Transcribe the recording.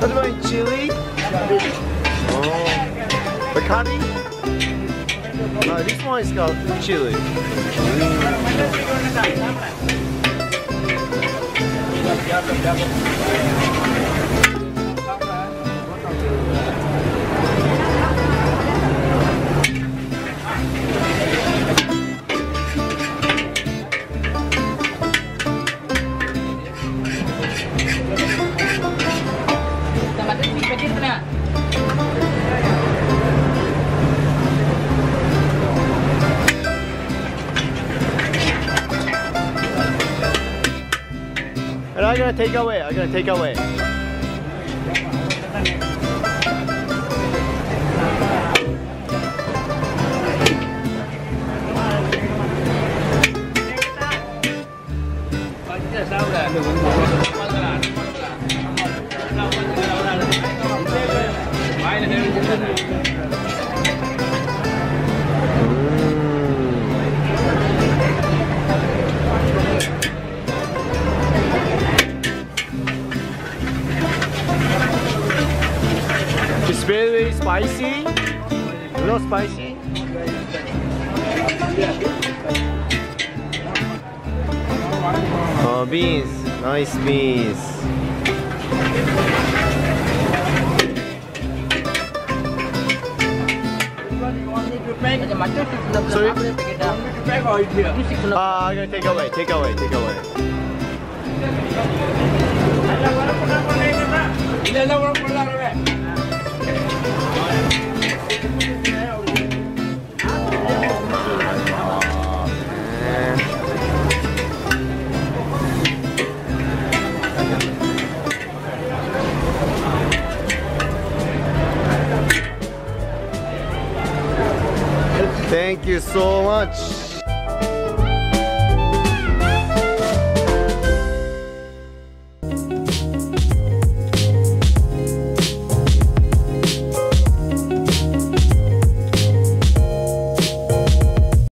That's my chili. Oh. Bacardi? No, this one is called chili. Mm. Gonna take away. I'm gonna take away. Very spicy. A little spicy. Oh, beans. Nice beans. Sorry? Ah, I'm gonna take away, take away, take away. Thank you so much.